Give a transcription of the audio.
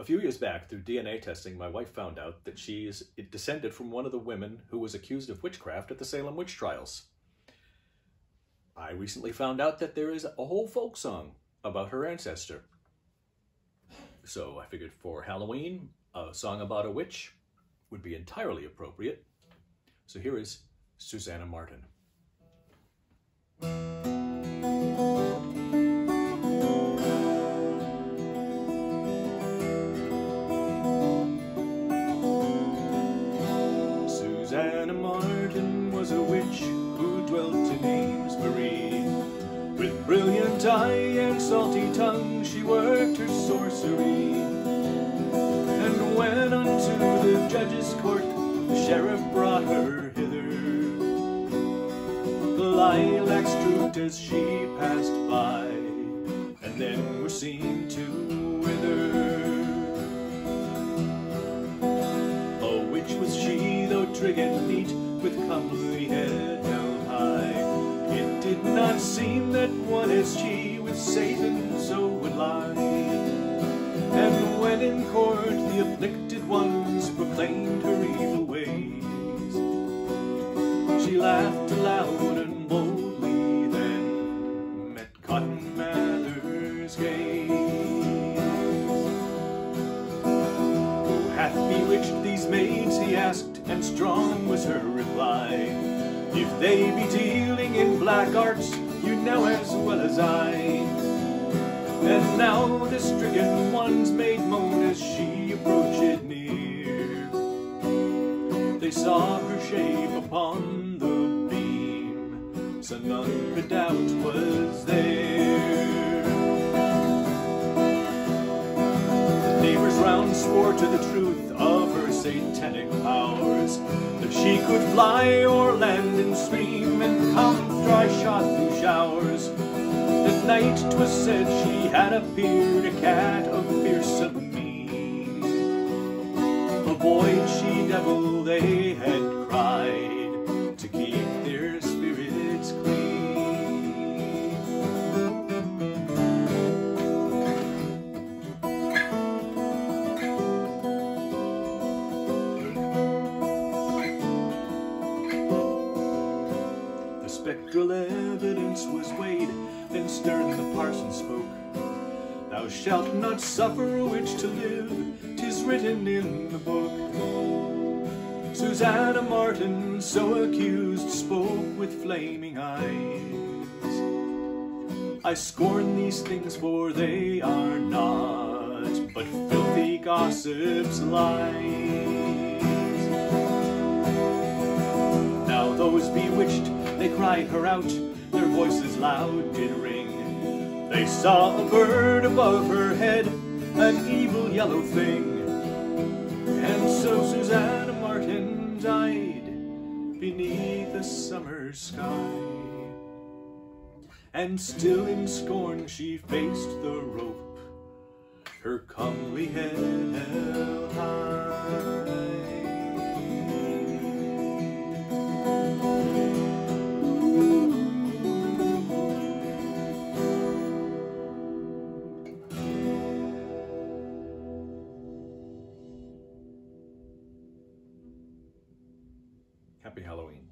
A few years back, through DNA testing, my wife found out that she is descended from one of the women who was accused of witchcraft at the Salem witch trials. I recently found out that there is a whole folk song about her ancestor. So I figured for Halloween, a song about a witch would be entirely appropriate. So here is Susannah Martin. Salty tongue she worked her sorcery. And when unto the judge's court the sheriff brought her hither, the lilacs drooped as she passed by, and then were seen to wither. A witch was she, though trig and neat, with comely head held high. It did not seem that one as she with Satan so would lie. And when in court the afflicted ones proclaimed her evil ways, she laughed aloud and boldly then met Cotton Mather's gaze. Who hath bewitched these maids, he asked, and strong was her reply. If they be dealing in black arts, you know as well as I. And now the stricken ones made moan as she approached near. They saw her shape upon the beam, so none could doubt was there. Neighbors round swore to the truth of her satanic powers, that she could fly o'er land and stream and come dry shot through showers. At night 'twas said she had appeared a cat of fearsome mien. Avoid she devil they had spectral evidence was weighed, then stern the parson spoke. Thou shalt not suffer a witch to live, tis written in the book. Susannah Martin, so accused, spoke with flaming eyes. I scorn these things, for they are not but filthy gossip's lies. Now those bewitched, they cried her out, their voices loud did ring. They saw a bird above her head, an evil yellow thing. And so Susannah Martin died beneath the summer sky. And still in scorn she faced the rope, her comely head. Happy Halloween.